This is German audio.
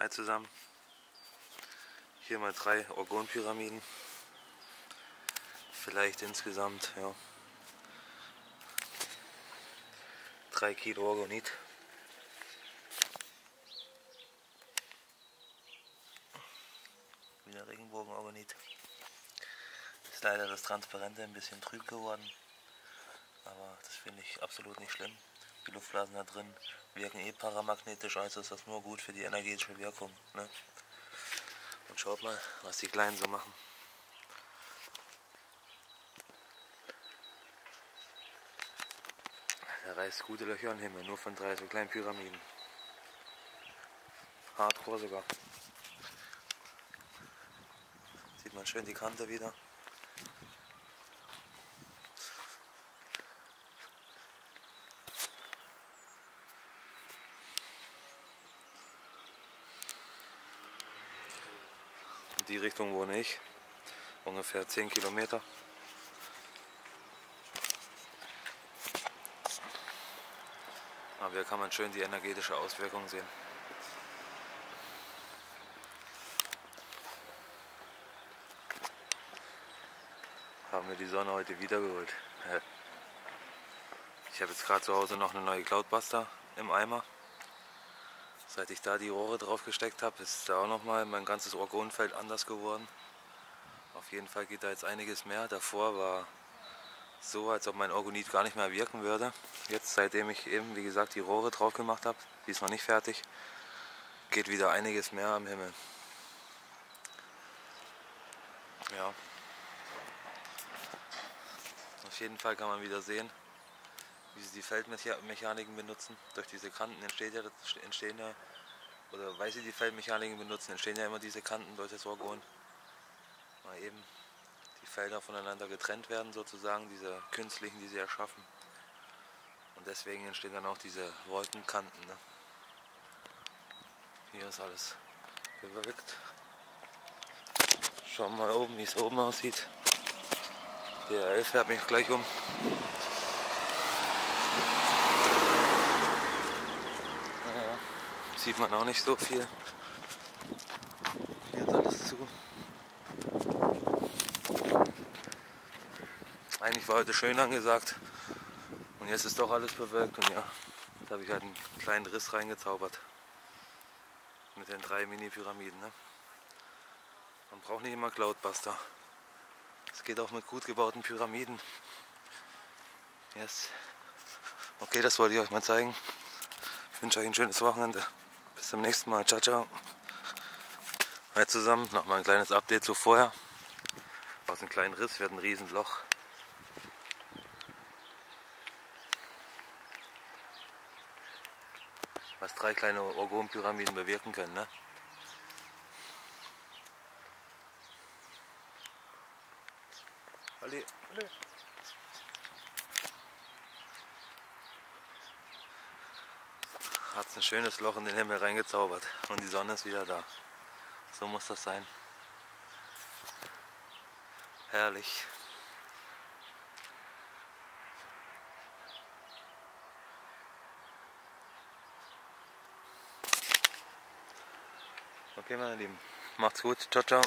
Hi zusammen. Hier mal drei Orgonpyramiden. Vielleicht insgesamt, ja. Drei Kilo Orgonit. Wieder Regenbogenorgonit. Ist leider das Transparente ein bisschen trüb geworden. Aber das finde ich absolut nicht schlimm. Die Luftblasen da drin wirken eh paramagnetisch, also ist das nur gut für die energetische Wirkung. Ne? Und schaut mal, was die Kleinen so machen. Da reißt gute Löcher im Himmel, nur von drei so kleinen Pyramiden. Hardcore sogar. Sieht man schön die Kante wieder. Die Richtung wohne ich. Ungefähr 10 Kilometer. Aber hier kann man schön die energetische Auswirkung sehen. Haben wir die Sonne heute wiedergeholt. Ich habe jetzt gerade zu Hause noch eine neue Cloudbuster im Eimer. Seit ich da die Rohre drauf gesteckt habe, ist da auch nochmal mein ganzes Orgonfeld anders geworden. Auf jeden Fall geht da jetzt einiges mehr. Davor war so, als ob mein Orgonit gar nicht mehr wirken würde. Jetzt, seitdem ich eben, wie gesagt, die Rohre drauf gemacht habe, die ist noch nicht fertig, geht wieder einiges mehr am Himmel. Ja. Auf jeden Fall kann man wieder sehen, wie sie die Feldmechaniken benutzen. Durch diese Kanten entsteht ja, entstehen ja, oder weil sie die Feldmechaniken benutzen, entstehen ja immer diese Kanten durch das Orgon. Mal eben die Felder voneinander getrennt werden sozusagen, diese künstlichen, die sie erschaffen. Und deswegen entstehen dann auch diese Wolkenkanten. Ne? Hier ist alles bewölkt. Schauen wir mal oben, wie es oben aussieht. Der Elf fährt mich gleich um. Sieht man auch nicht so viel. Hier ist alles zu. Eigentlich war heute schön angesagt und jetzt ist doch alles bewölkt und ja, da habe ich halt einen kleinen Riss reingezaubert mit den drei Mini-Pyramiden. Ne? Man braucht nicht immer Cloudbuster. Es geht auch mit gut gebauten Pyramiden. Yes. Okay, das wollte ich euch mal zeigen. Ich wünsche euch ein schönes Wochenende. Bis zum nächsten Mal. Ciao, ciao. Hi zusammen, nochmal ein kleines Update zu vorher. Aus einem kleinen Riss wird ein Riesenloch. Was drei kleine Orgonpyramiden bewirken können. Ne? Ali, Ali. Hat ein schönes Loch in den Himmel reingezaubert und die Sonne ist wieder da. So muss das sein. Herrlich. Okay, meine Lieben. Macht's gut. Ciao, ciao.